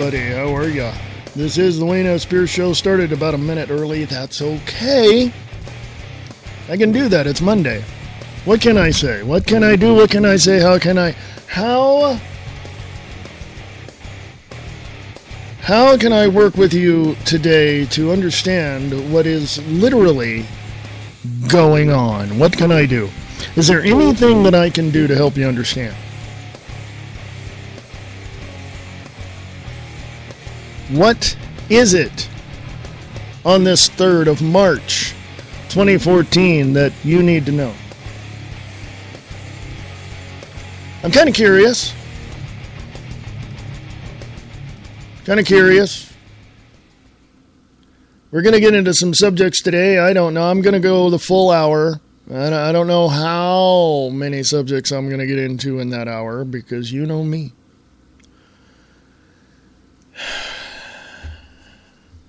Everybody. How are ya? This is the Wayne S. Pierce Show. Started about a minute early. That's okay. I can do that. It's Monday. What can I say? What can I do? What can I say? How can I? How? How can I work with you today to understand what is literally going on? What can I do? Is there anything that I can do to help you understand? What is it on this 3rd of March 2014 that you need to know? I'm kind of curious. Kind of curious. We're going to get into some subjects today. I don't know. I'm going to go the full hour. I don't know how many subjects I'm going to get into in that hour because you know me.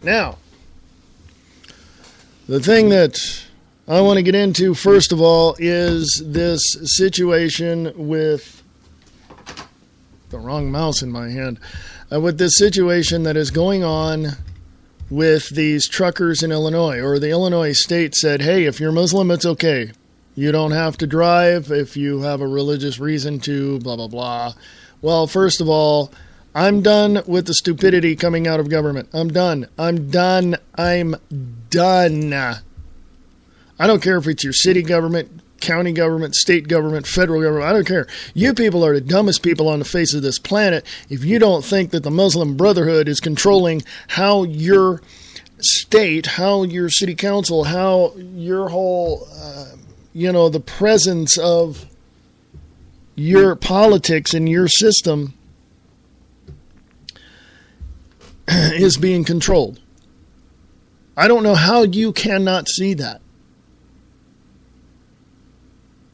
Now, the thing that I want to get into first of all is this situation with the wrong mouse in my hand. Uh, with this situation that is going on with these truckers in Illinois, or the Illinois state said, hey, if you're Muslim, it's okay. You don't have to drive if you have a religious reason to, blah, blah, blah. Well, first of all, I'm done with the stupidity coming out of government. I'm done. I'm done. I'm done. I don't care if it's your city government, county government, state government, federal government. I don't care. You people are the dumbest people on the face of this planet if you don't think that the Muslim Brotherhood is controlling how your state, how your city council, how your whole, uh, you know, the presence of your politics and your system is being controlled. I don't know how you cannot see that.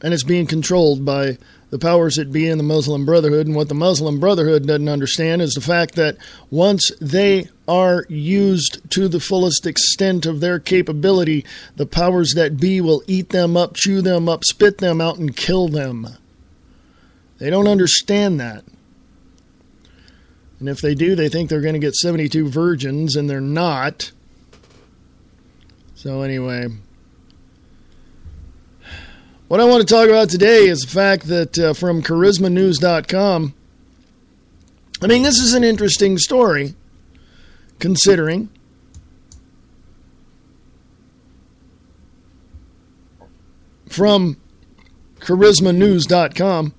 And it's being controlled by the powers that be in the Muslim Brotherhood. And what the Muslim Brotherhood doesn't understand is the fact that once they are used to the fullest extent of their capability, the powers that be will eat them up, chew them up, spit them out, and kill them. They don't understand that. And if they do, they think they're going to get 72 virgins, and they're not. So, anyway, what I want to talk about today is the fact that uh, from charismanews.com, I mean, this is an interesting story considering. From charismanews.com,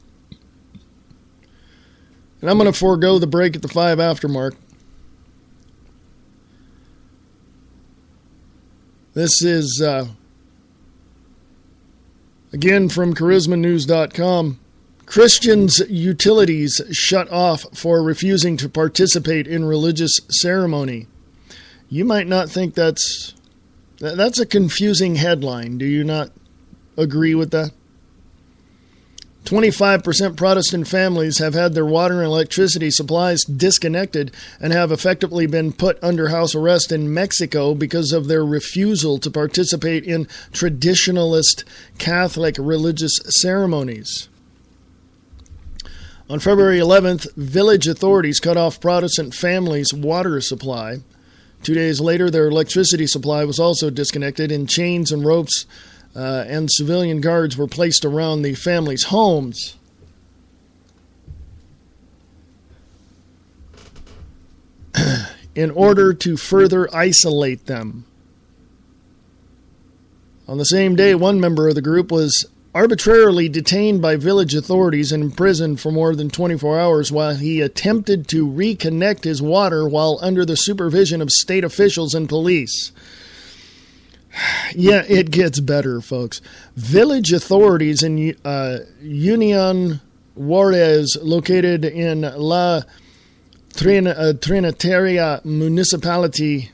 and I'm going to forego the break at the five after mark. This is, uh, again, from charismanews.com. Christians' utilities shut off for refusing to participate in religious ceremony. You might not think that's that's a confusing headline. Do you not agree with that? 25% Protestant families have had their water and electricity supplies disconnected and have effectively been put under house arrest in Mexico because of their refusal to participate in traditionalist Catholic religious ceremonies. On February 11th, village authorities cut off Protestant families' water supply. Two days later, their electricity supply was also disconnected, and chains and ropes uh, and civilian guards were placed around the families' homes. in order to further isolate them. On the same day, one member of the group was arbitrarily detained by village authorities and imprisoned for more than 24 hours while he attempted to reconnect his water while under the supervision of state officials and police. Yeah, it gets better, folks. Village authorities in uh, Union Juarez, located in La Trin- uh, Trinitaria municipality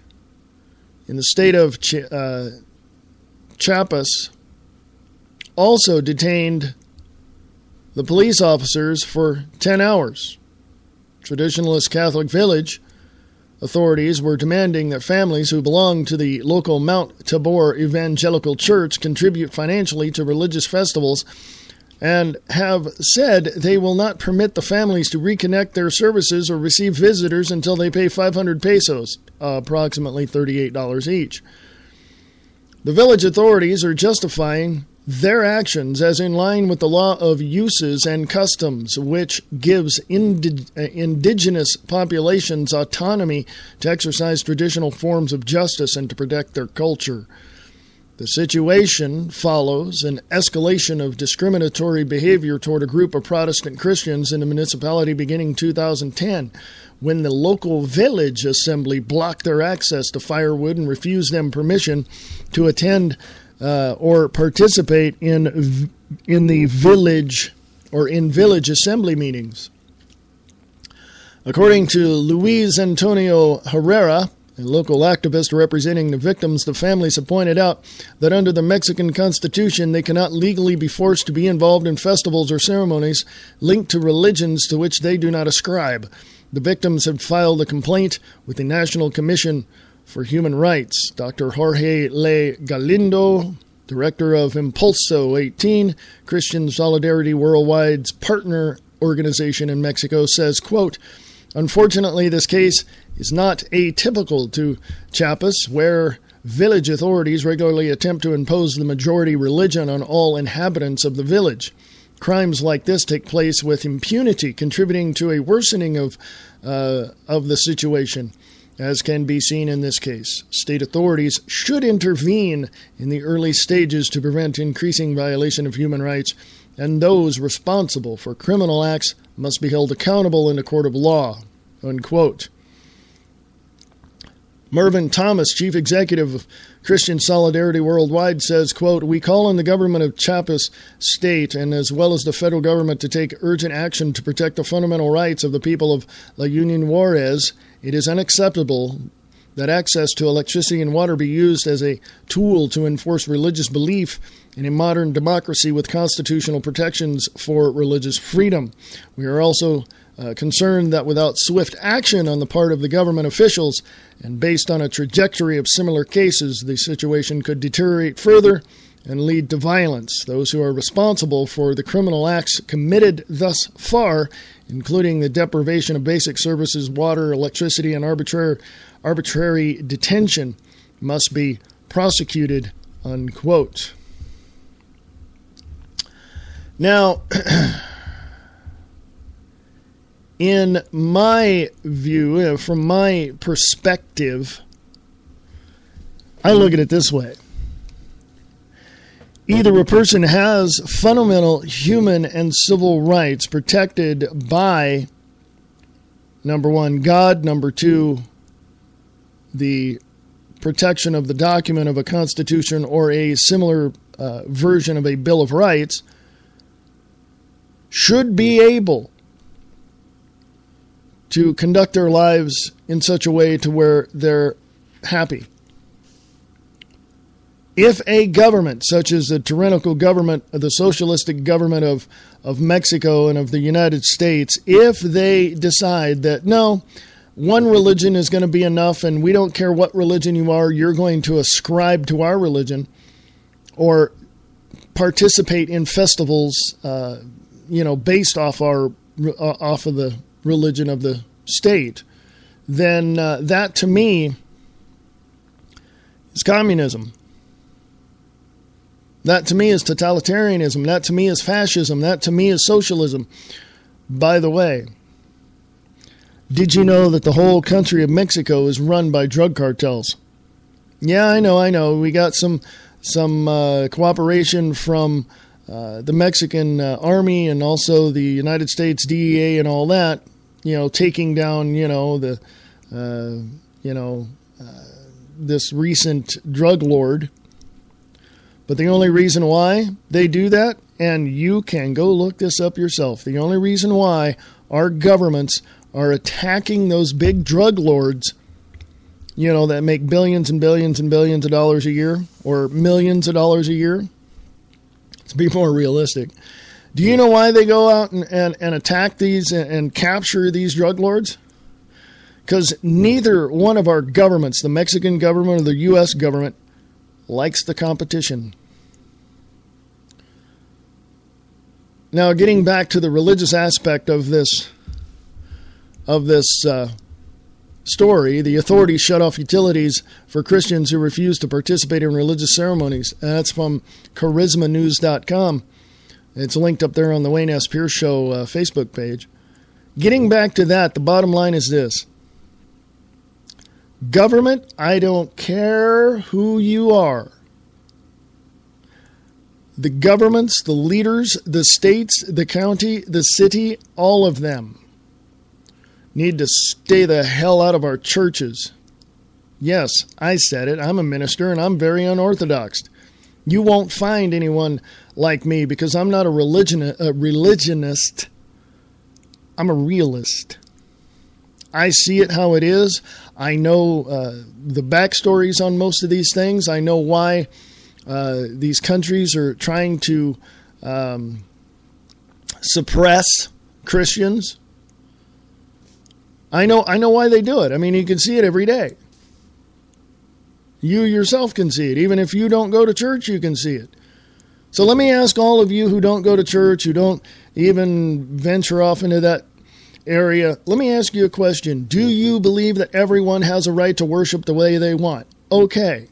in the state of Ch- uh, Chiapas, also detained the police officers for 10 hours. Traditionalist Catholic Village Authorities were demanding that families who belong to the local Mount Tabor Evangelical Church contribute financially to religious festivals and have said they will not permit the families to reconnect their services or receive visitors until they pay 500 pesos, approximately $38 each. The village authorities are justifying their actions as in line with the law of uses and customs, which gives indi- indigenous populations autonomy to exercise traditional forms of justice and to protect their culture. The situation follows an escalation of discriminatory behavior toward a group of Protestant Christians in the municipality beginning 2010 when the local village assembly blocked their access to firewood and refused them permission to attend uh, or participate in in the village or in village assembly meetings. According to Luis Antonio Herrera, a local activist representing the victims, the families have pointed out that under the Mexican Constitution, they cannot legally be forced to be involved in festivals or ceremonies linked to religions to which they do not ascribe. The victims have filed a complaint with the National Commission for Human Rights. Dr. Jorge Lee Galindo, director of Impulso 18, Christian Solidarity Worldwide's partner organization in Mexico, says, quote, Unfortunately, this case is not atypical to Chiapas, where village authorities regularly attempt to impose the majority religion on all inhabitants of the village. Crimes like this take place with impunity, contributing to a worsening of, uh, of the situation, as can be seen in this case. State authorities should intervene in the early stages to prevent increasing violation of human rights, and those responsible for criminal acts must be held accountable in a court of law. Unquote. Mervyn Thomas, chief executive of Christian Solidarity Worldwide, says, quote, We call on the government of Chiapas state and as well as the federal government to take urgent action to protect the fundamental rights of the people of La Union Juarez. It is unacceptable that access to electricity and water be used as a tool to enforce religious belief in a modern democracy with constitutional protections for religious freedom. We are also uh, concerned that without swift action on the part of the government officials and based on a trajectory of similar cases, the situation could deteriorate further and lead to violence. Those who are responsible for the criminal acts committed thus far, including the deprivation of basic services, water, electricity, and arbitrary, arbitrary detention, must be prosecuted. Unquote. Now, in my view, uh, from my perspective, I look at it this way. Either a person has fundamental human and civil rights protected by, number one, God, number two, the protection of the document of a constitution or a similar uh, version of a Bill of Rights, should be able to conduct their lives in such a way to where they're happy. If a government, such as the tyrannical government, of the socialistic government of, of Mexico and of the United States, if they decide that no, one religion is going to be enough and we don't care what religion you are, you're going to ascribe to our religion or participate in festivals, uh, you know, based off our uh, off of the religion of the state, then uh, that to me is communism. That to me is totalitarianism. That to me is fascism. That to me is socialism. By the way, did you know that the whole country of Mexico is run by drug cartels? Yeah, I know, I know. We got some some uh, cooperation from uh, the Mexican uh, army and also the United States DEA and all that you know, taking down, you know, the, uh, you know, uh, this recent drug lord. But the only reason why they do that, and you can go look this up yourself, the only reason why our governments are attacking those big drug lords, you know, that make billions and billions and billions of dollars a year or millions of dollars a year. Let's be more realistic do you know why they go out and, and, and attack these and, and capture these drug lords? Because neither one of our governments, the Mexican government or the U.S. government, likes the competition. Now, getting back to the religious aspect of this of this uh, story, the authorities shut off utilities for Christians who refuse to participate in religious ceremonies. And That's from charismanews.com. It's linked up there on the Wayne S. Pierce Show uh, Facebook page. Getting back to that, the bottom line is this Government, I don't care who you are. The governments, the leaders, the states, the county, the city, all of them need to stay the hell out of our churches. Yes, I said it. I'm a minister and I'm very unorthodox. You won't find anyone like me because I'm not a religion a religionist. I'm a realist. I see it how it is. I know uh, the backstories on most of these things. I know why uh, these countries are trying to um, suppress Christians. I know I know why they do it. I mean, you can see it every day. You yourself can see it. Even if you don't go to church, you can see it. So let me ask all of you who don't go to church, who don't even venture off into that area, let me ask you a question. Do you believe that everyone has a right to worship the way they want? Okay.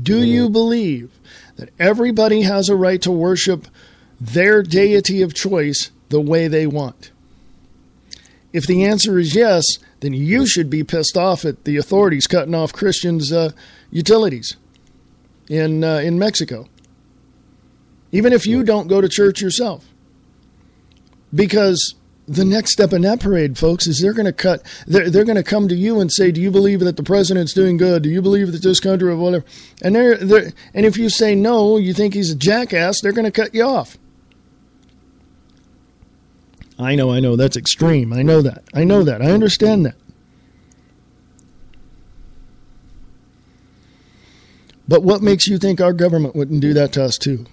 Do you believe that everybody has a right to worship their deity of choice the way they want? If the answer is yes, then you should be pissed off at the authorities cutting off Christians' uh, utilities in uh, in Mexico. Even if you don't go to church yourself, because the next step in that parade, folks, is they're going to cut. They're, they're going to come to you and say, "Do you believe that the president's doing good? Do you believe that this country or whatever?" And they're, they're and if you say no, you think he's a jackass. They're going to cut you off. I know, I know. That's extreme. I know that. I know that. I understand that. But what makes you think our government wouldn't do that to us too?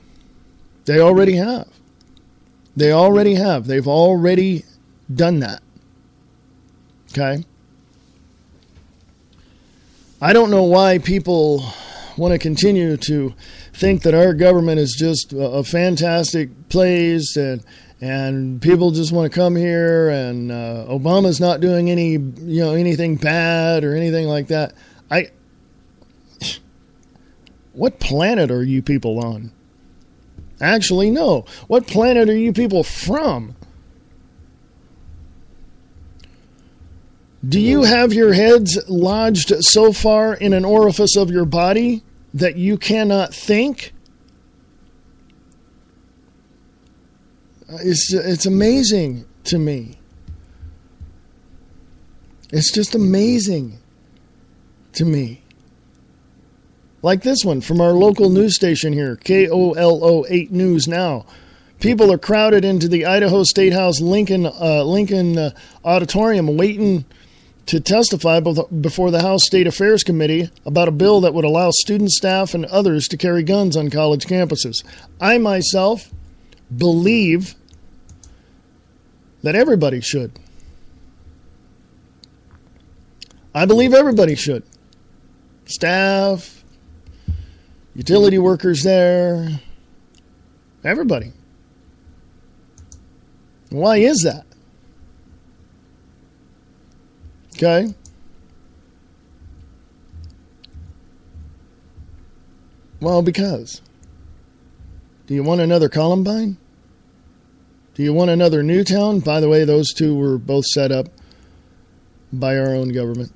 They already have. They already have. They've already done that. Okay? I don't know why people want to continue to think that our government is just a fantastic place and and people just want to come here and uh, Obama's not doing any you know anything bad or anything like that. I what planet are you people on? Actually, no. What planet are you people from? Do you have your heads lodged so far in an orifice of your body that you cannot think? It's, it's amazing to me. It's just amazing to me. Like this one from our local news station here, KOLO 8 News Now. People are crowded into the Idaho State House Lincoln uh, Lincoln uh, Auditorium waiting to testify before the House State Affairs Committee about a bill that would allow student staff and others to carry guns on college campuses. I myself believe that everybody should. I believe everybody should. Staff, utility workers there, everybody. Why is that? Okay. Well, because. Do you want another Columbine? Do you want another Newtown? By the way, those two were both set up by our own government.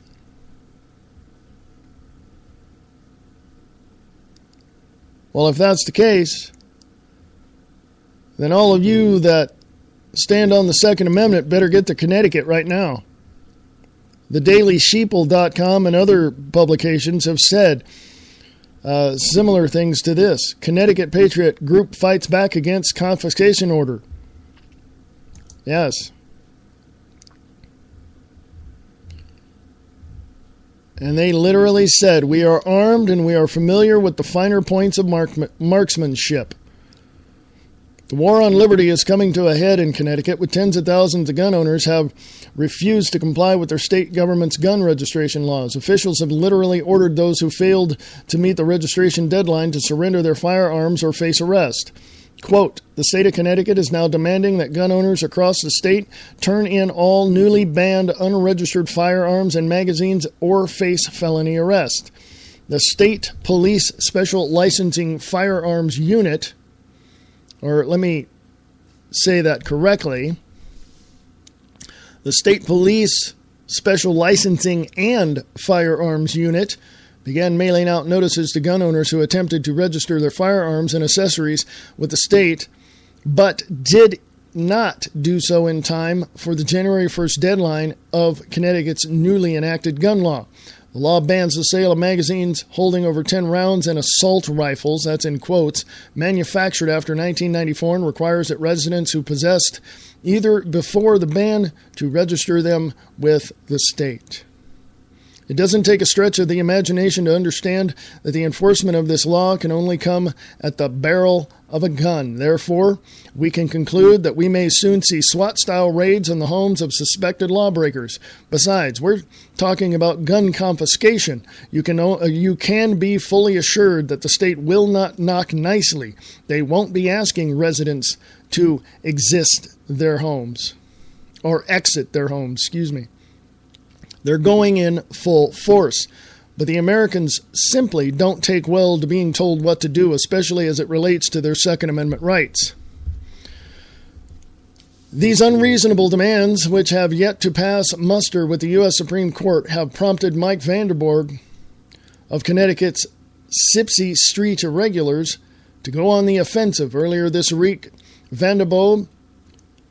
Well, if that's the case, then all of you that stand on the Second Amendment better get to Connecticut right now. The DailySheeple.com and other publications have said uh, similar things to this. Connecticut Patriot Group fights back against confiscation order. Yes. And they literally said, We are armed and we are familiar with the finer points of mark- marksmanship. The war on liberty is coming to a head in Connecticut, with tens of thousands of gun owners have refused to comply with their state government's gun registration laws. Officials have literally ordered those who failed to meet the registration deadline to surrender their firearms or face arrest. Quote, the state of Connecticut is now demanding that gun owners across the state turn in all newly banned unregistered firearms and magazines or face felony arrest. The State Police Special Licensing Firearms Unit, or let me say that correctly, the State Police Special Licensing and Firearms Unit began mailing out notices to gun owners who attempted to register their firearms and accessories with the state, but did not do so in time for the January 1st deadline of Connecticut's newly enacted gun law. The law bans the sale of magazines holding over 10 rounds and assault rifles, that's in quotes, manufactured after 1994 and requires that residents who possessed either before the ban to register them with the state. It doesn't take a stretch of the imagination to understand that the enforcement of this law can only come at the barrel of a gun. Therefore, we can conclude that we may soon see SWAT style raids on the homes of suspected lawbreakers. Besides, we're talking about gun confiscation. You can, uh, you can be fully assured that the state will not knock nicely. They won't be asking residents to exist their homes or exit their homes, excuse me. They're going in full force. But the Americans simply don't take well to being told what to do, especially as it relates to their Second Amendment rights. These unreasonable demands, which have yet to pass muster with the U.S. Supreme Court, have prompted Mike Vanderboegh of Connecticut's Sipsey Street Irregulars to go on the offensive. Earlier this week, Vanderboegh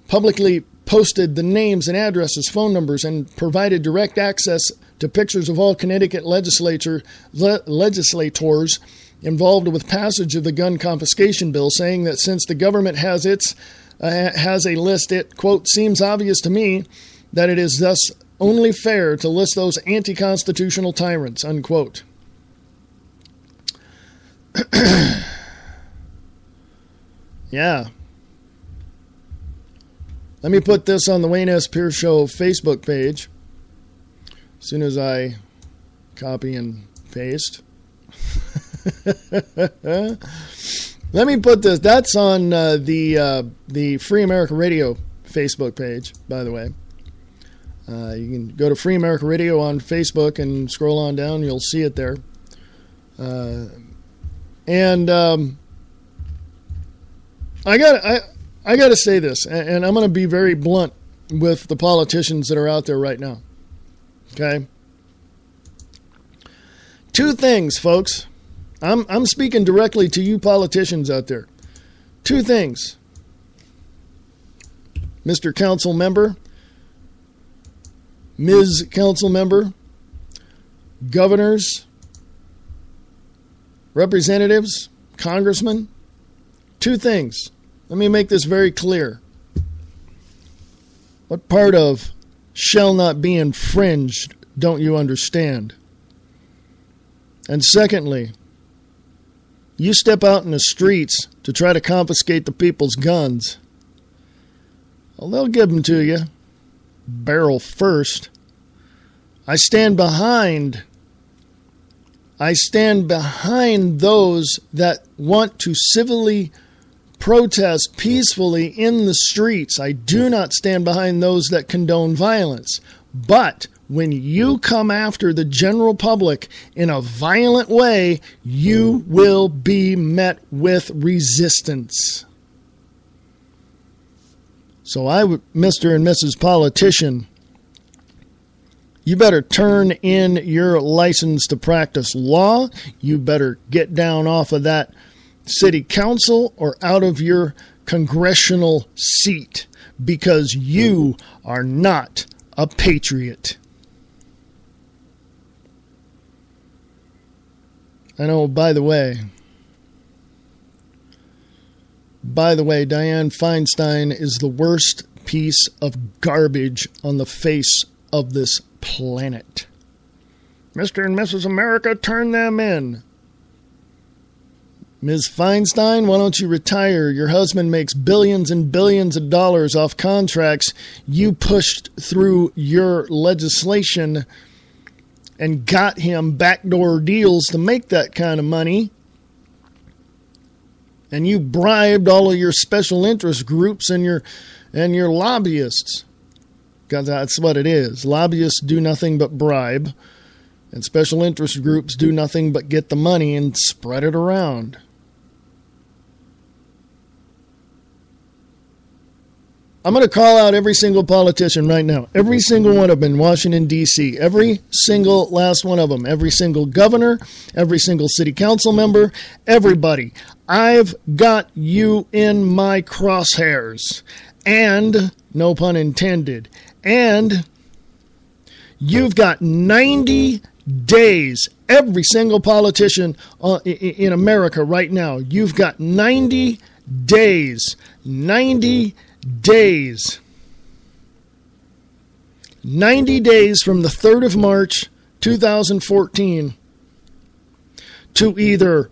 publicly posted the names and addresses, phone numbers, and provided direct access to pictures of all Connecticut legislature le- legislators involved with passage of the gun confiscation bill, saying that since the government has its uh, has a list, it quote seems obvious to me that it is thus only fair to list those anti-constitutional tyrants unquote. yeah, let me put this on the Wayne S. Pierce Show Facebook page. As soon as I copy and paste. Let me put this. That's on uh, the uh, the Free America Radio Facebook page, by the way. Uh, you can go to Free America Radio on Facebook and scroll on down. You'll see it there. Uh, and um, I got I I got to say this, and I'm going to be very blunt with the politicians that are out there right now. Okay? Two things, folks. I'm, I'm speaking directly to you politicians out there. Two things. Mr. Council Member, Ms. Council Member, governors, representatives, congressmen. Two things. Let me make this very clear. What part of shall not be infringed don't you understand? And secondly, you step out in the streets to try to confiscate the people's guns. Well, they'll give them to you, barrel first. I stand behind. I stand behind those that want to civilly protest peacefully in the streets. I do not stand behind those that condone violence. But when you come after the general public in a violent way, you will be met with resistance. So, I, would, Mr. and Mrs. Politician, you better turn in your license to practice law. You better get down off of that city council or out of your congressional seat because you are not a patriot. I know, by the way, by the way, Dianne Feinstein is the worst piece of garbage on the face of this planet. Mr. and Mrs. America, turn them in. Ms. Feinstein, why don't you retire? Your husband makes billions and billions of dollars off contracts you pushed through your legislation and got him backdoor deals to make that kind of money. and you bribed all of your special interest groups and your and your lobbyists. Because that's what it is. Lobbyists do nothing but bribe, and special interest groups do nothing but get the money and spread it around. I'm going to call out every single politician right now. Every single one of them in Washington, D.C. Every single last one of them. Every single governor, every single city council member, everybody. I've got you in my crosshairs. And, no pun intended, and you've got 90 days. Every single politician uh, in America right now, you've got 90 days. 90 days. 90 days from the 3rd of March 2014 to either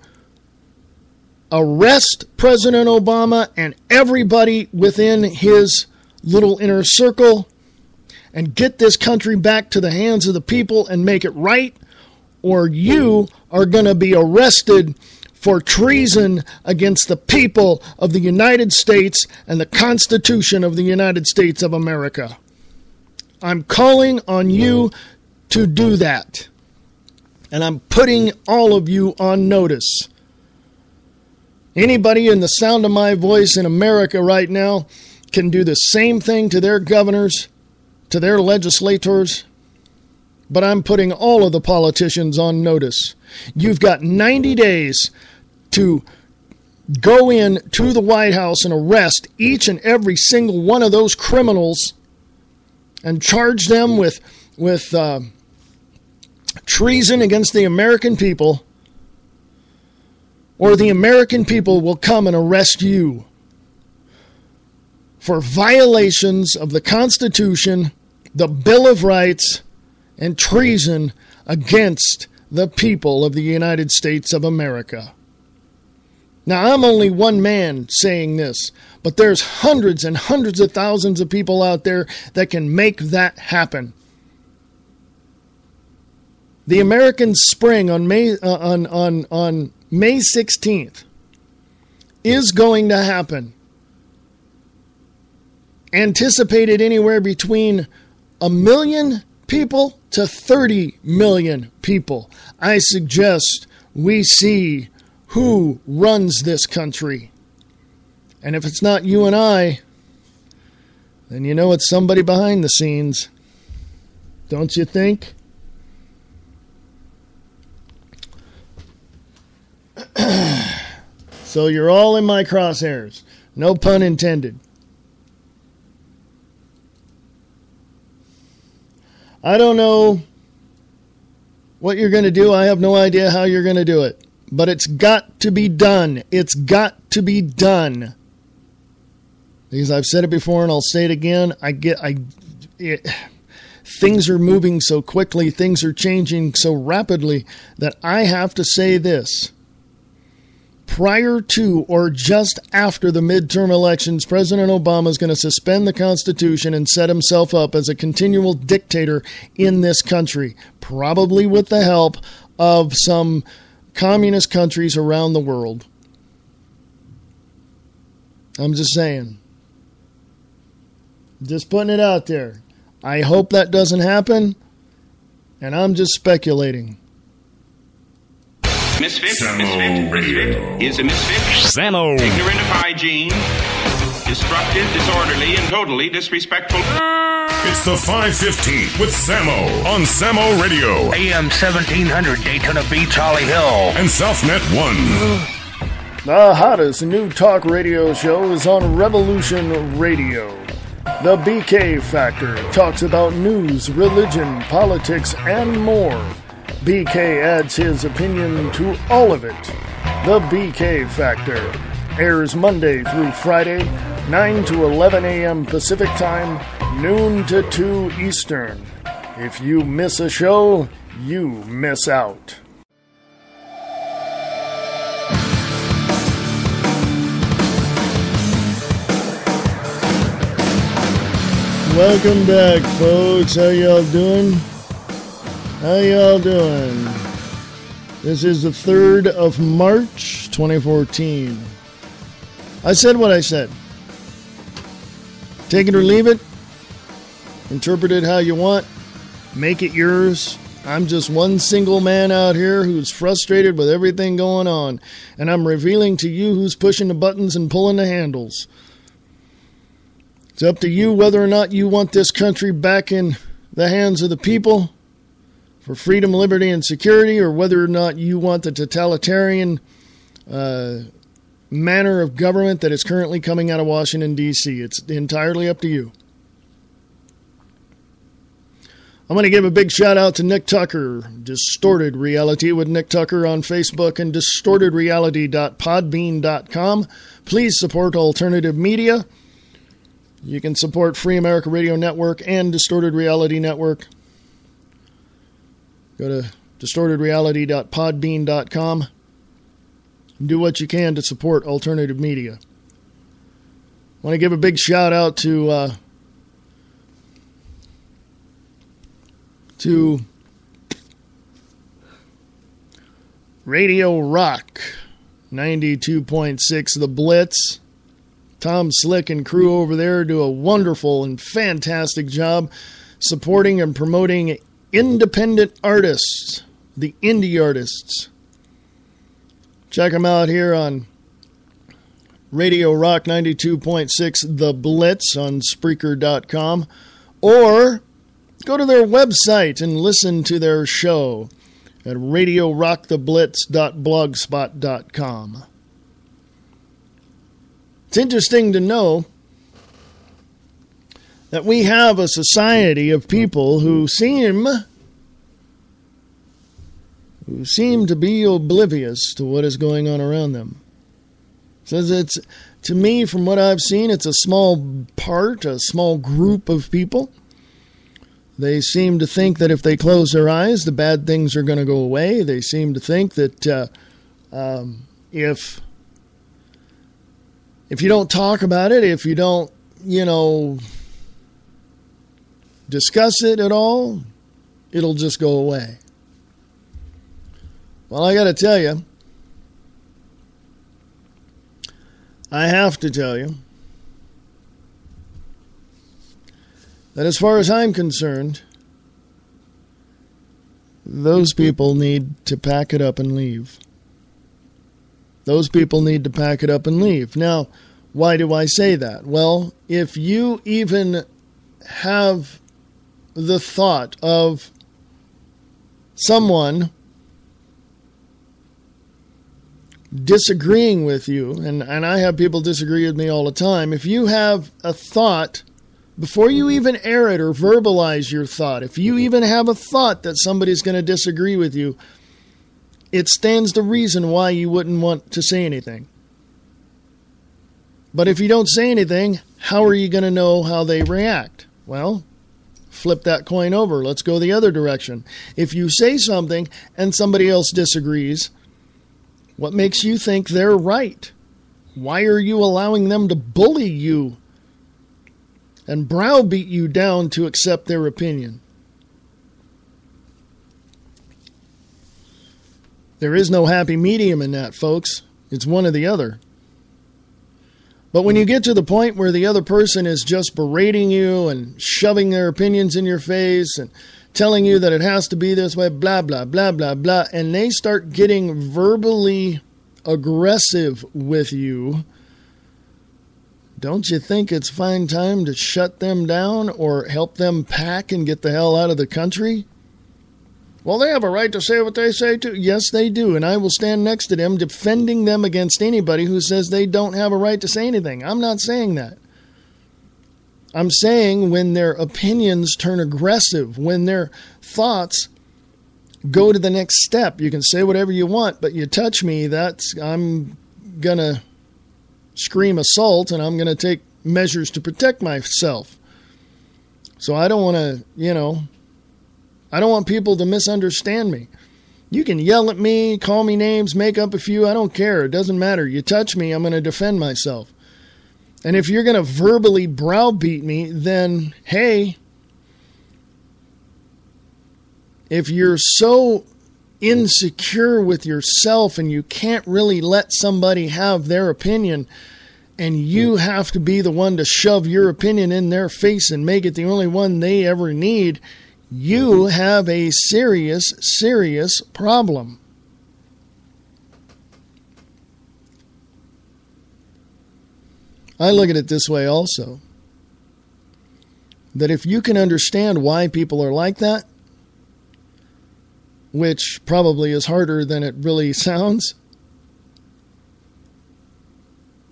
arrest President Obama and everybody within his little inner circle and get this country back to the hands of the people and make it right, or you are going to be arrested for treason against the people of the United States and the Constitution of the United States of America. I'm calling on you to do that. And I'm putting all of you on notice. Anybody in the sound of my voice in America right now can do the same thing to their governors, to their legislators, but I'm putting all of the politicians on notice. You've got 90 days to go in to the White House and arrest each and every single one of those criminals and charge them with with uh, treason against the American people, or the American people will come and arrest you for violations of the Constitution, the Bill of Rights, and treason against the people of the United States of America. Now, I'm only one man saying this, but there's hundreds and hundreds of thousands of people out there that can make that happen. The American Spring on May uh, on on on May 16th is going to happen. Anticipated anywhere between a million people to 30 million people. I suggest we see who runs this country. And if it's not you and I, then you know it's somebody behind the scenes. Don't you think? so you're all in my crosshairs. No pun intended. I don't know what you're going to do. I have no idea how you're going to do it but it's got to be done. It's got to be done. Because I've said it before and I'll say it again. I get I it, things are moving so quickly, things are changing so rapidly that I have to say this. Prior to or just after the midterm elections, President Obama is going to suspend the Constitution and set himself up as a continual dictator in this country, probably with the help of some communist countries around the world. I'm just saying. Just putting it out there. I hope that doesn't happen, and I'm just speculating. Misfit, misfit, misfit is a misfit. Samo. Ignorant of hygiene, destructive, disorderly, and totally disrespectful. It's the 515 with Samo on Samo Radio AM 1700 Daytona Beach, Holly Hill. and Southnet 1. The hottest new talk radio show is on Revolution Radio. The BK Factor talks about news, religion, politics, and more. BK adds his opinion to all of it. The BK Factor airs Monday through Friday, 9 to 11 a.m. Pacific Time, noon to 2 Eastern. If you miss a show, you miss out. Welcome back, folks. How y'all doing? How y'all doing? This is the 3rd of March, 2014. I said what I said. Take it or leave it. Interpret it how you want. Make it yours. I'm just one single man out here who's frustrated with everything going on, and I'm revealing to you who's pushing the buttons and pulling the handles. It's up to you whether or not you want this country back in the hands of the people for freedom, liberty, and security, or whether or not you want the totalitarian uh, manner of government that is currently coming out of Washington, D.C. It's entirely up to you. I'm going to give a big shout out to Nick Tucker, Distorted Reality with Nick Tucker on Facebook and distortedreality.podbean.com. Please support alternative media. You can support Free America Radio Network and Distorted Reality Network. Go to distortedreality.podbean.com. And do what you can to support alternative media. Want to give a big shout out to uh, to Radio Rock 92.6 The Blitz. Tom Slick and crew over there do a wonderful and fantastic job supporting and promoting independent artists, the indie artists. Check them out here on Radio Rock 92.6 The Blitz on Spreaker.com or go to their website and listen to their show at radiorocktheblitz.blogspot.com. It's interesting to know that we have a society of people who seem who seem to be oblivious to what is going on around them. Says it's to me from what I've seen it's a small part, a small group of people. They seem to think that if they close their eyes, the bad things are going to go away. They seem to think that uh, um, if if you don't talk about it, if you don't, you know, discuss it at all, it'll just go away. Well, I got to tell you, I have to tell you that as far as I'm concerned, those people need to pack it up and leave. Those people need to pack it up and leave. Now, why do I say that? Well, if you even have the thought of someone disagreeing with you, and, and I have people disagree with me all the time, if you have a thought before you even air it or verbalize your thought, if you even have a thought that somebody's going to disagree with you, it stands to reason why you wouldn't want to say anything. But if you don't say anything, how are you going to know how they react? Well, flip that coin over. Let's go the other direction. If you say something and somebody else disagrees, what makes you think they're right? Why are you allowing them to bully you and browbeat you down to accept their opinion? There is no happy medium in that, folks. It's one or the other. But when you get to the point where the other person is just berating you and shoving their opinions in your face and telling you that it has to be this way, blah, blah, blah, blah, blah, and they start getting verbally aggressive with you, don't you think it's fine time to shut them down or help them pack and get the hell out of the country? Well, they have a right to say what they say too. Yes, they do, and I will stand next to them defending them against anybody who says they don't have a right to say anything. I'm not saying that. I'm saying when their opinions turn aggressive, when their thoughts go to the next step. You can say whatever you want, but you touch me, that's I'm going to scream assault and I'm going to take measures to protect myself. So I don't want to, you know, I don't want people to misunderstand me. You can yell at me, call me names, make up a few. I don't care. It doesn't matter. You touch me, I'm going to defend myself. And if you're going to verbally browbeat me, then hey, if you're so insecure with yourself and you can't really let somebody have their opinion and you hmm. have to be the one to shove your opinion in their face and make it the only one they ever need, you have a serious, serious problem. I look at it this way also that if you can understand why people are like that, which probably is harder than it really sounds,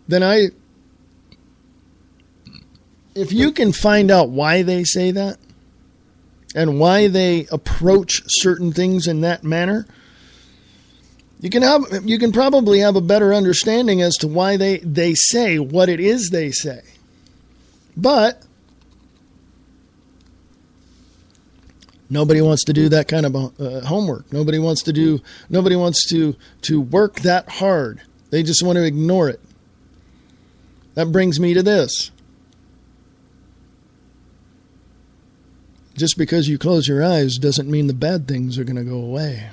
then I. If you can find out why they say that and why they approach certain things in that manner, you can have you can probably have a better understanding as to why they, they say what it is they say. But nobody wants to do that kind of uh, homework. Nobody wants to do nobody wants to to work that hard. They just want to ignore it. That brings me to this. Just because you close your eyes doesn't mean the bad things are going to go away.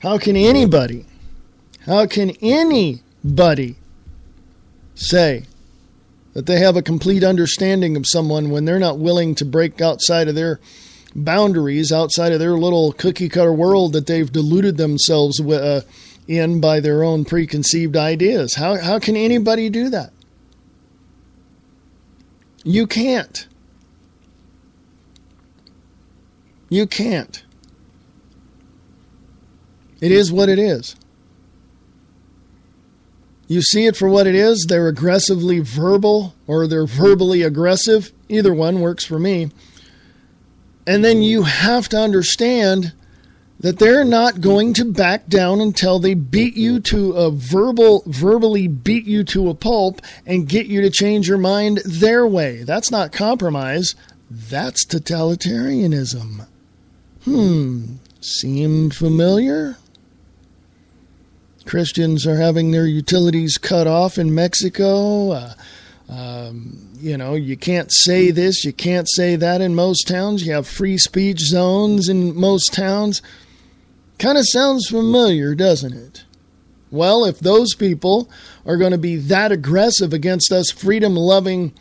How can anybody, how can anybody say that they have a complete understanding of someone when they're not willing to break outside of their boundaries, outside of their little cookie cutter world that they've deluded themselves uh, in by their own preconceived ideas. How, how can anybody do that? You can't. You can't. It is what it is. You see it for what it is. They're aggressively verbal or they're verbally aggressive. Either one works for me. And then you have to understand that they're not going to back down until they beat you to a verbal verbally beat you to a pulp and get you to change your mind their way. That's not compromise. That's totalitarianism. Hmm, seem familiar? Christians are having their utilities cut off in Mexico. Uh, um, you know, you can't say this, you can't say that in most towns. You have free speech zones in most towns. Kind of sounds familiar, doesn't it? Well, if those people are going to be that aggressive against us freedom loving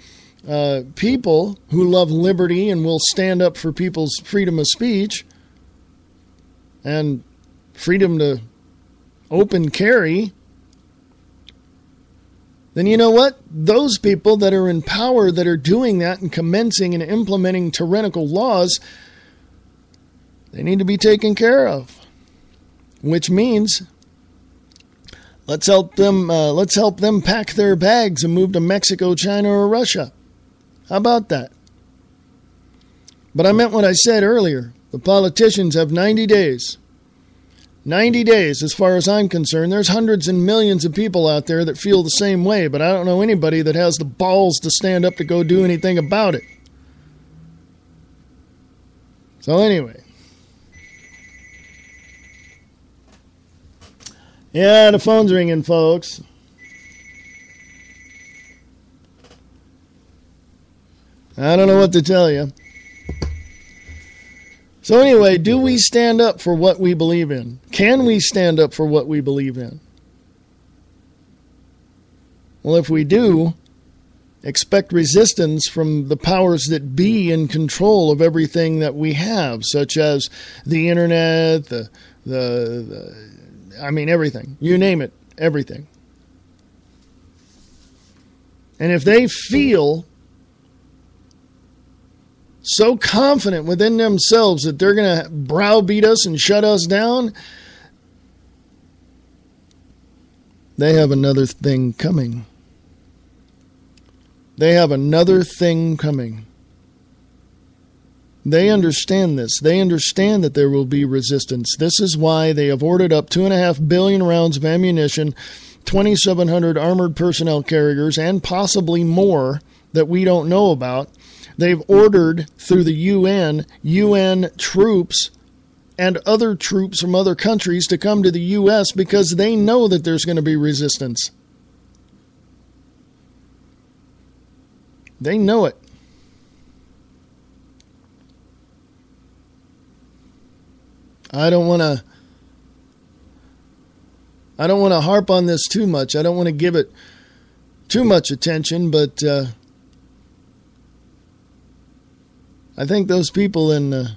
uh, people who love liberty and will stand up for people's freedom of speech and freedom to open carry, then you know what? Those people that are in power that are doing that and commencing and implementing tyrannical laws, they need to be taken care of which means let's help them uh, let's help them pack their bags and move to Mexico, China, or Russia. How about that? But I meant what I said earlier. The politicians have 90 days. 90 days, as far as I'm concerned. There's hundreds and millions of people out there that feel the same way, but I don't know anybody that has the balls to stand up to go do anything about it. So, anyway, Yeah, the phone's ringing, folks. I don't know what to tell you. So, anyway, do we stand up for what we believe in? Can we stand up for what we believe in? Well, if we do, expect resistance from the powers that be in control of everything that we have, such as the internet, the, the, the I mean, everything. You name it, everything. And if they feel so confident within themselves that they're going to browbeat us and shut us down, they have another thing coming. They have another thing coming. They understand this. They understand that there will be resistance. This is why they have ordered up 2.5 billion rounds of ammunition, 2,700 armored personnel carriers, and possibly more that we don't know about. They've ordered through the UN, UN troops and other troops from other countries to come to the U.S. because they know that there's going to be resistance. They know it. I don't want to I don't want to harp on this too much. I don't want to give it too much attention, but uh, I think those people in uh,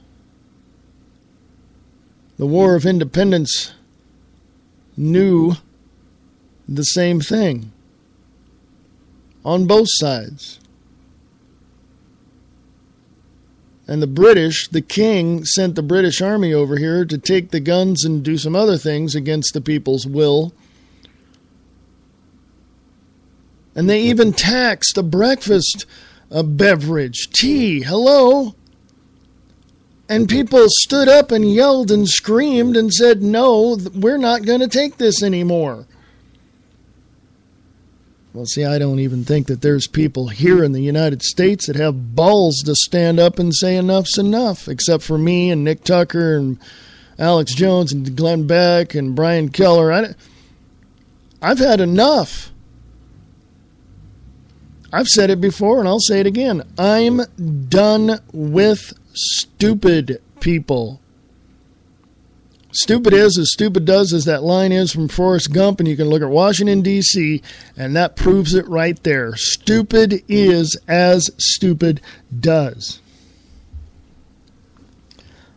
the War of Independence knew the same thing on both sides. And the British, the king, sent the British army over here to take the guns and do some other things against the people's will. And they even taxed a breakfast a beverage, tea, hello. And people stood up and yelled and screamed and said, No, we're not going to take this anymore. Well, see, I don't even think that there's people here in the United States that have balls to stand up and say enough's enough, except for me and Nick Tucker and Alex Jones and Glenn Beck and Brian Keller. I, I've had enough. I've said it before and I'll say it again. I'm done with stupid people. Stupid is as stupid does as that line is from Forrest Gump, and you can look at Washington, D.C., and that proves it right there. Stupid is as stupid does.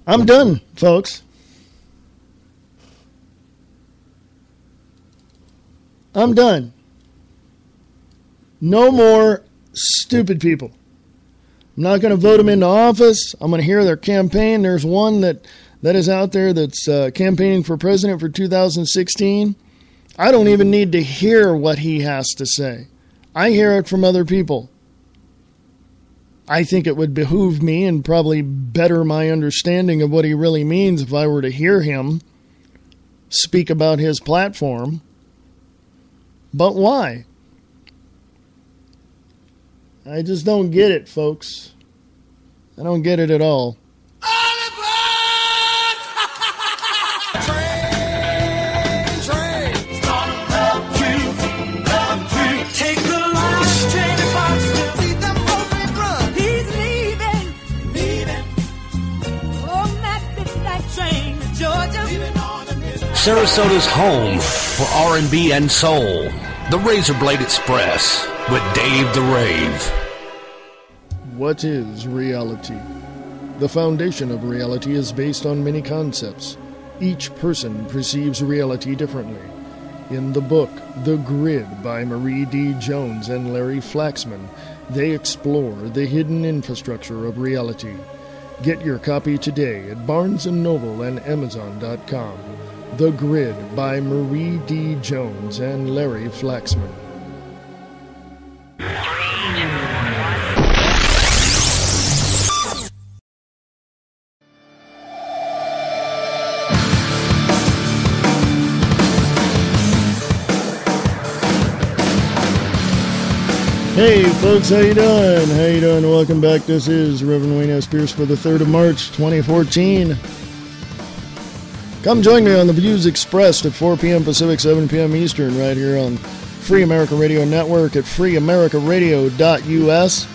I'm done, folks. I'm done. No more stupid people. I'm not going to vote them into office. I'm going to hear their campaign. There's one that that is out there that's uh, campaigning for president for 2016, I don't even need to hear what he has to say. I hear it from other people. I think it would behoove me and probably better my understanding of what he really means if I were to hear him speak about his platform. But why? I just don't get it, folks. I don't get it at all. Sarasota's home for R&B and soul. The Razorblade Express with Dave the Rave. What is reality? The foundation of reality is based on many concepts. Each person perceives reality differently. In the book The Grid by Marie D. Jones and Larry Flaxman, they explore the hidden infrastructure of reality. Get your copy today at Barnes & Noble and Amazon.com. The Grid by Marie D. Jones and Larry Flaxman. Hey folks, how you doing? How you doing? Welcome back. This is Reverend Wayne S. Pierce for the 3rd of March, 2014. Come join me on the Views Expressed at 4 p.m. Pacific, 7 p.m. Eastern, right here on Free America Radio Network at freeamericaradio.us.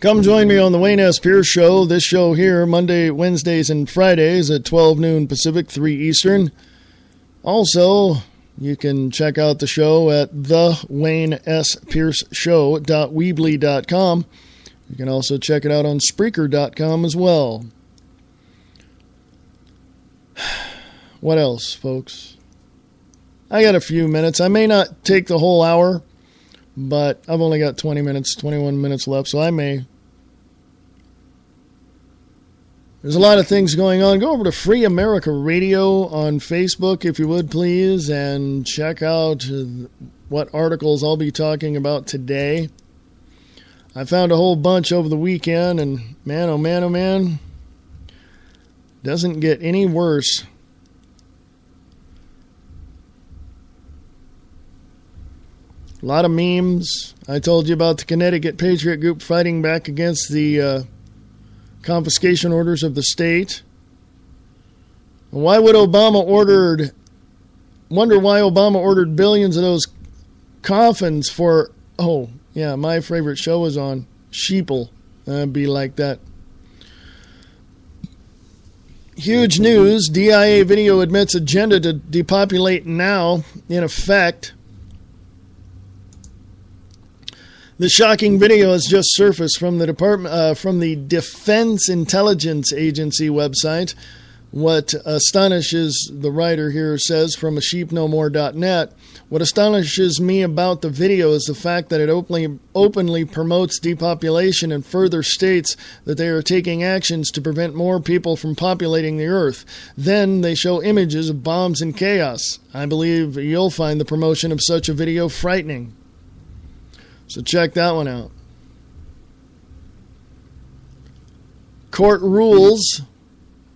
Come join me on the Wayne S. Pierce Show. This show here, Monday, Wednesdays, and Fridays at 12 noon Pacific, 3 Eastern. Also, you can check out the show at the Wayne S. Pierce Show.weebly.com. You can also check it out on Spreaker.com as well. What else, folks? I got a few minutes. I may not take the whole hour, but I've only got 20 minutes, 21 minutes left, so I may. There's a lot of things going on. Go over to Free America Radio on Facebook, if you would, please, and check out what articles I'll be talking about today. I found a whole bunch over the weekend, and man, oh man, oh man, doesn't get any worse. A lot of memes. I told you about the Connecticut Patriot Group fighting back against the uh, confiscation orders of the state. Why would Obama ordered? Wonder why Obama ordered billions of those coffins for? Oh, yeah, my favorite show was on Sheeple. That'd be like that. huge news. DIA video admits agenda to depopulate now in effect. The shocking video has just surfaced from the department uh, from the Defense Intelligence Agency website. What astonishes the writer here says from a sheepnomore.net. What astonishes me about the video is the fact that it openly openly promotes depopulation and further states that they are taking actions to prevent more people from populating the earth. Then they show images of bombs and chaos. I believe you'll find the promotion of such a video frightening. So check that one out. Court rules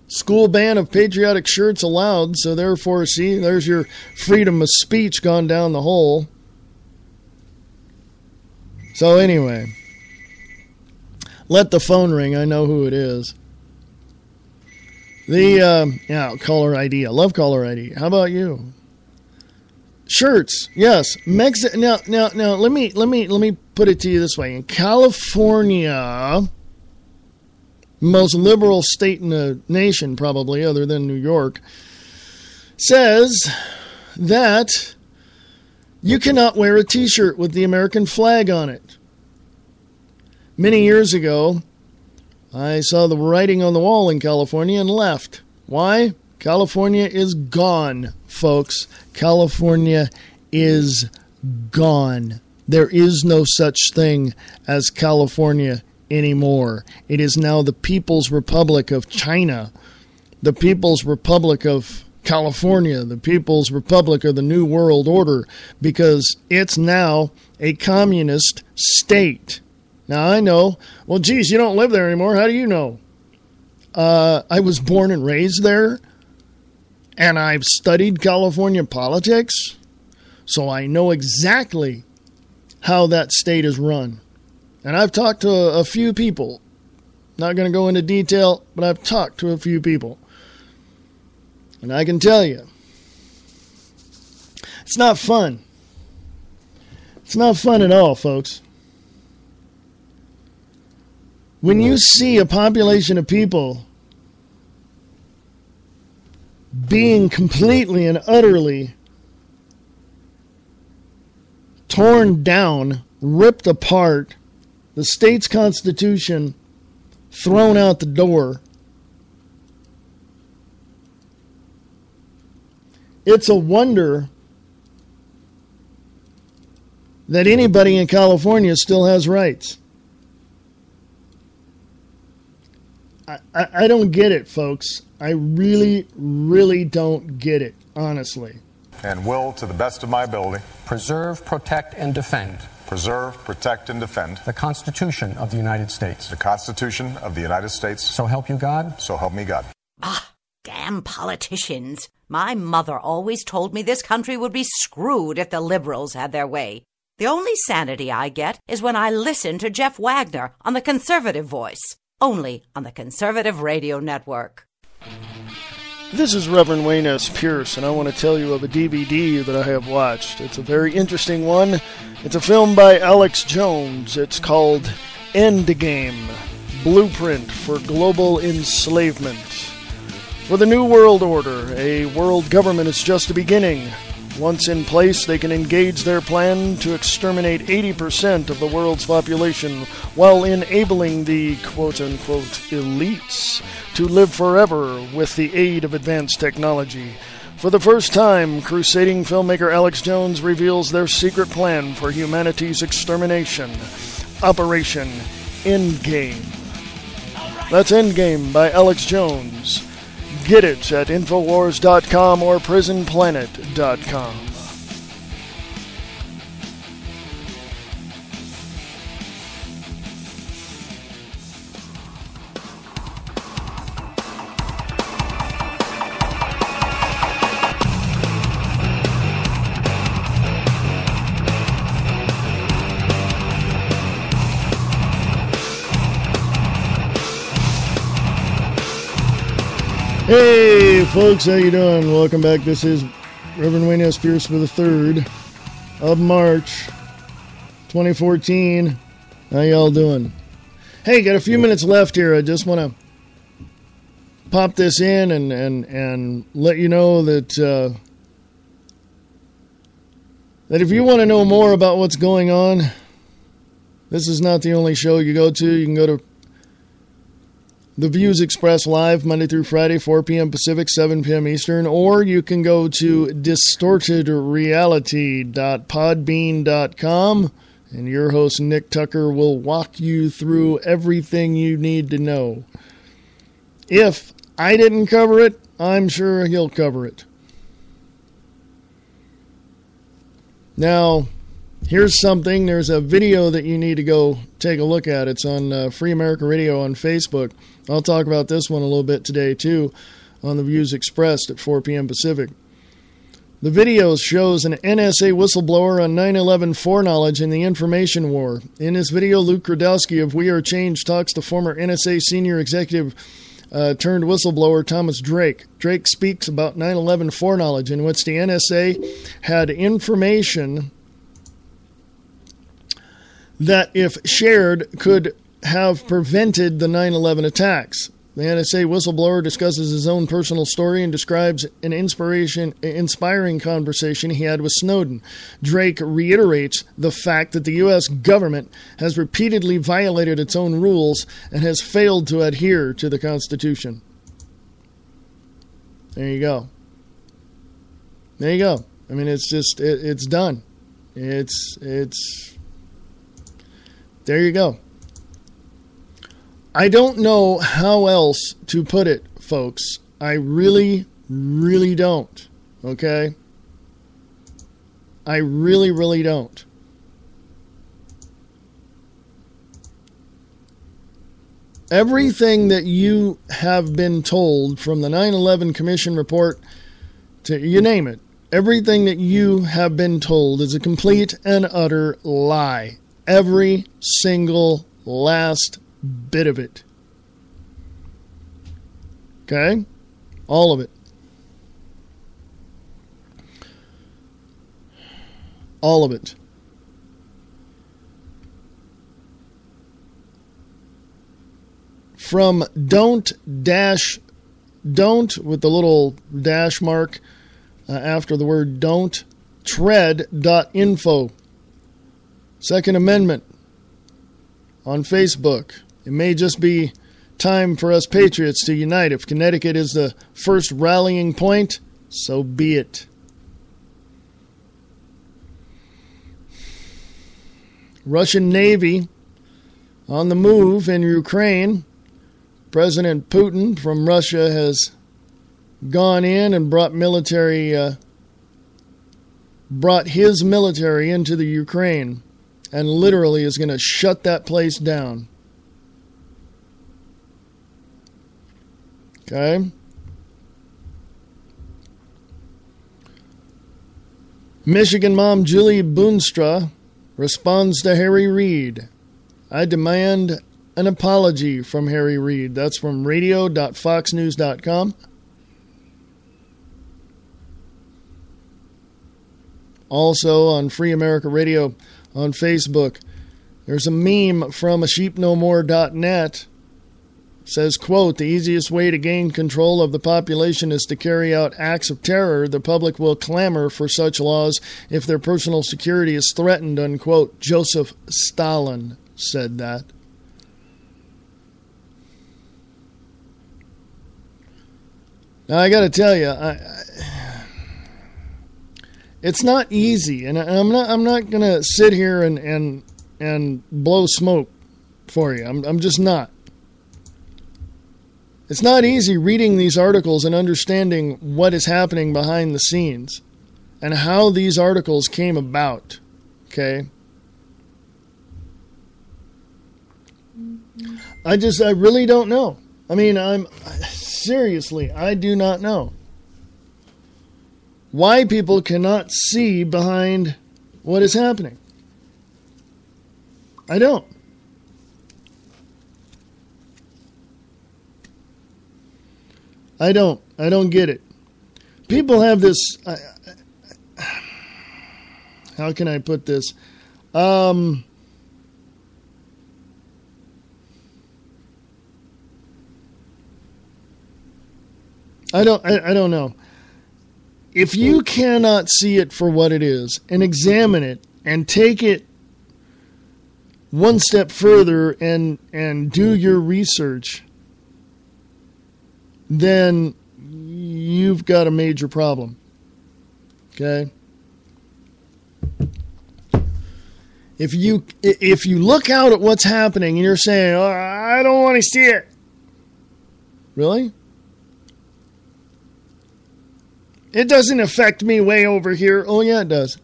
school ban of patriotic shirts allowed, so therefore, see, there's your freedom of speech gone down the hole. So, anyway, let the phone ring. I know who it is. The, uh, yeah, caller ID. I love caller ID. How about you? Shirts, yes. Mex- now, now, now. Let me, let me, let me put it to you this way. In California, most liberal state in the nation, probably, other than New York, says that you cannot wear a t shirt with the American flag on it. Many years ago, I saw the writing on the wall in California and left. Why? California is gone, folks. California is gone. There is no such thing as California anymore. It is now the People's Republic of China, the People's Republic of California, the People's Republic of the New World Order, because it's now a communist state. Now, I know, well, geez, you don't live there anymore. How do you know? Uh, I was born and raised there, and I've studied California politics, so I know exactly how that state is run. And I've talked to a, a few people. Not going to go into detail, but I've talked to a few people. And I can tell you, it's not fun. It's not fun at all, folks. When you see a population of people being completely and utterly torn down, ripped apart, the state's constitution thrown out the door. It's a wonder that anybody in California still has rights. I, I, I, don't get it, folks. I really, really don't get it, honestly. And will, to the best of my ability, preserve, protect, and defend preserve, protect, and defend the Constitution of the United States. the Constitution of the United States. So help you God. So help me God. Ah, damn politicians. My mother always told me this country would be screwed if the liberals had their way. The only sanity I get is when I listen to Jeff Wagner on the Conservative Voice, only on the Conservative Radio Network. This is Reverend Wayne S. Pierce, and I want to tell you of a DVD that I have watched. It's a very interesting one. It's a film by Alex Jones. It's called Endgame Blueprint for Global Enslavement. For the New World Order, a world government is just a beginning. Once in place, they can engage their plan to exterminate 80% of the world's population while enabling the quote unquote elites to live forever with the aid of advanced technology. For the first time, crusading filmmaker Alex Jones reveals their secret plan for humanity's extermination Operation Endgame. That's Endgame by Alex Jones. Get it at Infowars.com or PrisonPlanet.com. folks, how you doing? Welcome back. This is Reverend Wayne S. Pierce for the 3rd of March, 2014. How y'all doing? Hey, got a few minutes left here. I just want to pop this in and and and let you know that uh, that if you want to know more about what's going on, this is not the only show you go to. You can go to the Views Express live Monday through Friday, 4 p.m. Pacific, 7 p.m. Eastern, or you can go to distortedreality.podbean.com and your host Nick Tucker will walk you through everything you need to know. If I didn't cover it, I'm sure he'll cover it. Now, here's something. There's a video that you need to go take a look at. It's on uh, Free America Radio on Facebook. I'll talk about this one a little bit today, too, on the Views Expressed at 4 p.m. Pacific. The video shows an NSA whistleblower on 9 11 foreknowledge in the information war. In this video, Luke Rudkowski of We Are Change talks to former NSA senior executive uh, turned whistleblower Thomas Drake. Drake speaks about 9 11 foreknowledge, in which the NSA had information that, if shared, could have prevented the 9 11 attacks. The NSA whistleblower discusses his own personal story and describes an inspiration, inspiring conversation he had with Snowden. Drake reiterates the fact that the U.S. government has repeatedly violated its own rules and has failed to adhere to the Constitution. There you go. There you go. I mean, it's just it, it's done. It's it's. There you go. I don't know how else to put it, folks. I really, really don't. Okay? I really, really don't. Everything that you have been told from the 9 11 Commission report to you name it, everything that you have been told is a complete and utter lie. Every single last bit of it. Okay? All of it. All of it. From don't dash don't with the little dash mark uh, after the word don't tread.info. Second Amendment on Facebook. It may just be time for us patriots to unite. If Connecticut is the first rallying point, so be it. Russian Navy on the move in Ukraine. President Putin from Russia has gone in and brought military, uh, brought his military into the Ukraine, and literally is going to shut that place down. Okay. Michigan mom Julie Boonstra responds to Harry Reid. I demand an apology from Harry Reid. That's from radio.foxnews.com. Also on Free America Radio on Facebook. There's a meme from a sheepnomore.net says quote the easiest way to gain control of the population is to carry out acts of terror the public will clamor for such laws if their personal security is threatened unquote. Joseph stalin said that. Now i got to tell you I, I, it's not easy and i'm not i'm not going to sit here and and and blow smoke for you i'm, I'm just not it's not easy reading these articles and understanding what is happening behind the scenes and how these articles came about. Okay? I just, I really don't know. I mean, I'm seriously, I do not know why people cannot see behind what is happening. I don't. I don't. I don't get it. People have this. I, how can I put this? Um, I don't. I, I don't know. If you cannot see it for what it is and examine it and take it one step further and and do your research, then you've got a major problem. Okay? If you if you look out at what's happening and you're saying, oh, "I don't want to see it." Really? It doesn't affect me way over here. Oh yeah, it does.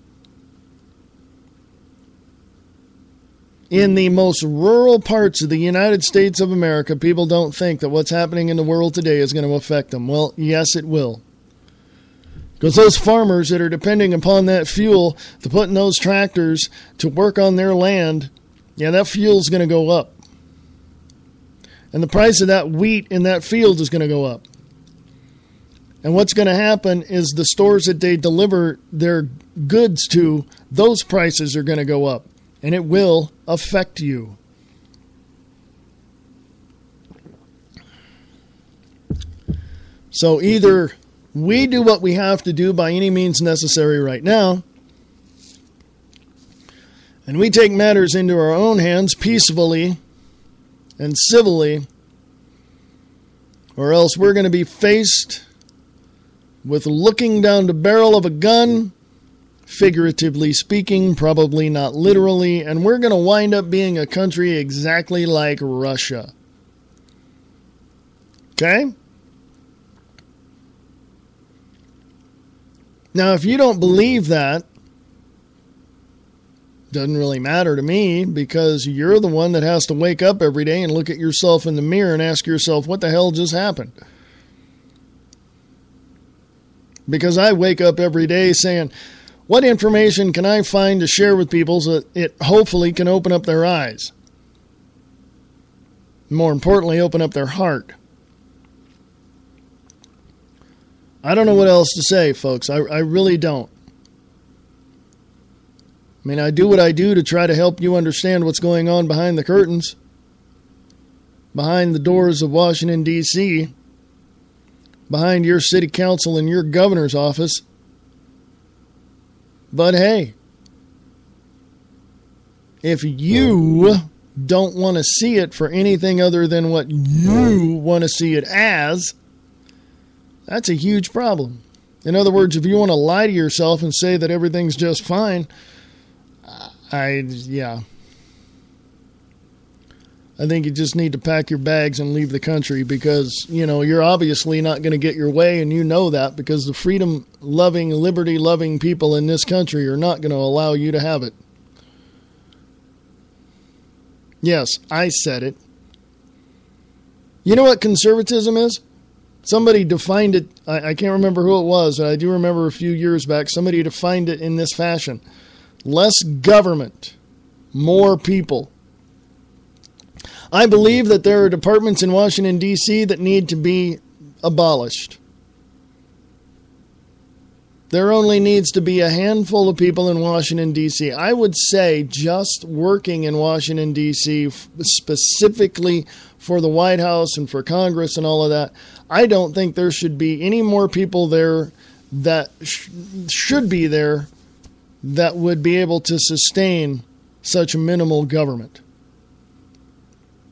In the most rural parts of the United States of America, people don't think that what's happening in the world today is going to affect them. Well, yes, it will. Because those farmers that are depending upon that fuel to put in those tractors to work on their land, yeah, that fuel's going to go up. And the price of that wheat in that field is going to go up. And what's going to happen is the stores that they deliver their goods to, those prices are going to go up. And it will affect you. So either we do what we have to do by any means necessary right now, and we take matters into our own hands peacefully and civilly, or else we're going to be faced with looking down the barrel of a gun, figuratively speaking, probably not literally, and we're going to wind up being a country exactly like Russia. Okay? Now, if you don't believe that, doesn't really matter to me because you're the one that has to wake up every day and look at yourself in the mirror and ask yourself, what the hell just happened? Because I wake up every day saying, what information can I find to share with people so that it hopefully can open up their eyes? More importantly, open up their heart. I don't know what else to say, folks. I, I really don't. I mean, I do what I do to try to help you understand what's going on behind the curtains, behind the doors of Washington, D.C., behind your city council and your governor's office. But hey, if you don't want to see it for anything other than what you want to see it as, that's a huge problem. In other words, if you want to lie to yourself and say that everything's just fine, I, yeah. I think you just need to pack your bags and leave the country because, you know, you're obviously not going to get your way, and you know that because the freedom loving, liberty loving people in this country are not going to allow you to have it. Yes, I said it. You know what conservatism is? Somebody defined it, I, I can't remember who it was, but I do remember a few years back, somebody defined it in this fashion less government, more people. I believe that there are departments in Washington, D.C. that need to be abolished. There only needs to be a handful of people in Washington, D.C. I would say just working in Washington, D.C., specifically for the White House and for Congress and all of that, I don't think there should be any more people there that sh- should be there that would be able to sustain such minimal government.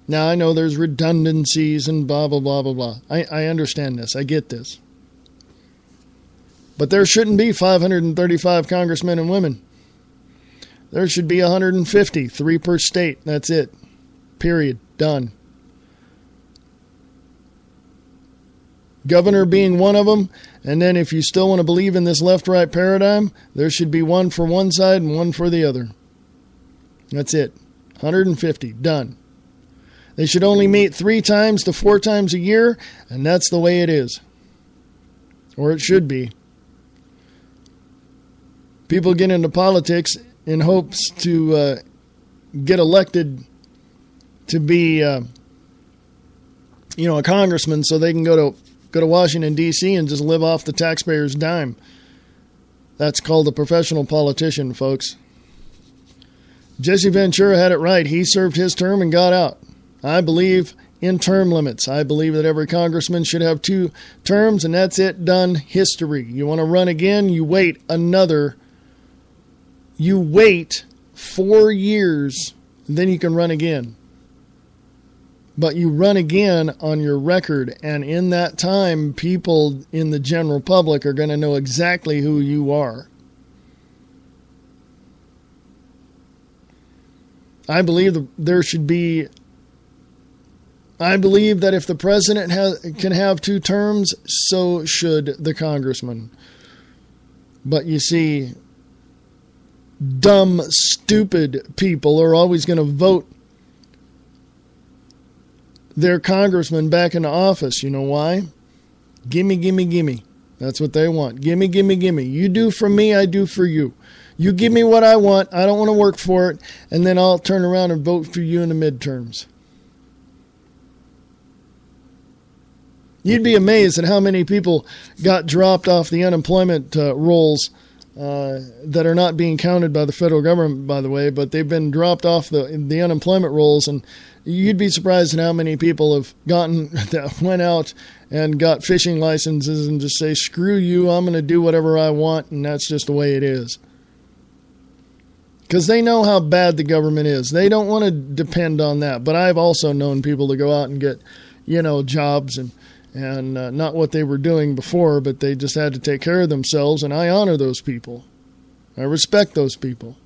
Now, I know there's redundancies and blah, blah, blah, blah, blah. I, I understand this. I get this. But there shouldn't be 535 congressmen and women. There should be 150, three per state. That's it. Period. Done. Governor being one of them. And then, if you still want to believe in this left right paradigm, there should be one for one side and one for the other. That's it. 150. Done. They should only meet three times to four times a year, and that's the way it is. Or it should be. People get into politics in hopes to uh, get elected to be, uh, you know, a congressman so they can go to go to Washington, D.C., and just live off the taxpayer's dime. That's called a professional politician, folks. Jesse Ventura had it right. He served his term and got out. I believe in term limits. I believe that every congressman should have two terms, and that's it, done. History. You want to run again? You wait another. You wait four years, then you can run again. But you run again on your record, and in that time, people in the general public are going to know exactly who you are. I believe there should be. I believe that if the president has, can have two terms, so should the congressman. But you see, dumb, stupid people are always going to vote their congressman back into office. You know why? Gimme, gimme, gimme. That's what they want. Gimme, gimme, gimme. You do for me, I do for you. You give me what I want. I don't want to work for it. And then I'll turn around and vote for you in the midterms. You'd be amazed at how many people got dropped off the unemployment uh, rolls uh, that are not being counted by the federal government, by the way, but they've been dropped off the the unemployment rolls, and you'd be surprised at how many people have gotten that went out and got fishing licenses and just say, "Screw you! I'm going to do whatever I want," and that's just the way it is because they know how bad the government is. They don't want to depend on that. But I've also known people to go out and get, you know, jobs and and uh, not what they were doing before, but they just had to take care of themselves. And I honor those people. I respect those people.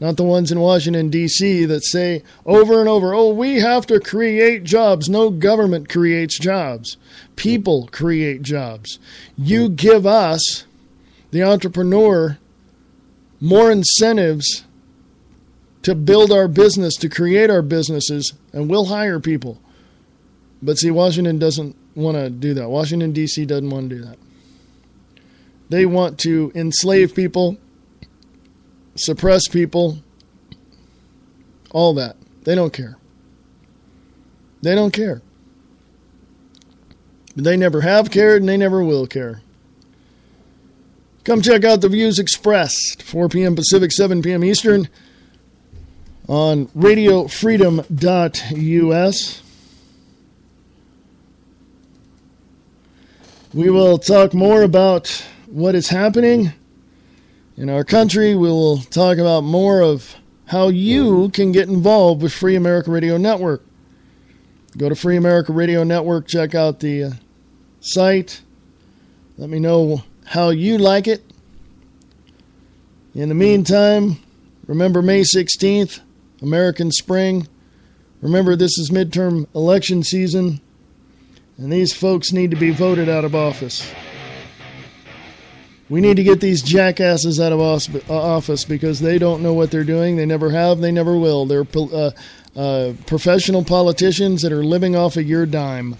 Not the ones in Washington, D.C. that say over and over, oh, we have to create jobs. No government creates jobs. People create jobs. You give us, the entrepreneur, more incentives to build our business, to create our businesses, and we'll hire people. But see, Washington doesn't want to do that. Washington, D.C. doesn't want to do that. They want to enslave people, suppress people, all that. They don't care. They don't care. They never have cared and they never will care. Come check out the views expressed, 4 p.m. Pacific, 7 p.m. Eastern, on radiofreedom.us. We will talk more about what is happening in our country. We will talk about more of how you can get involved with Free America Radio Network. Go to Free America Radio Network, check out the uh, site. Let me know how you like it. In the meantime, remember May 16th, American Spring. Remember, this is midterm election season, and these folks need to be voted out of office. We need to get these jackasses out of uh, office because they don't know what they're doing. They never have, they never will. They're uh, uh, professional politicians that are living off of your dime.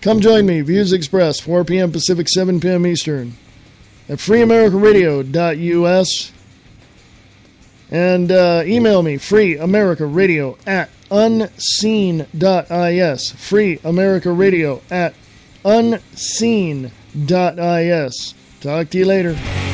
Come join me, Views Express, 4 p.m. Pacific, 7 p.m. Eastern, at freeamericaradio.us. And uh, email me, freeamericaradio at unseen.is. Free America Radio at unseen.is. Talk to you later.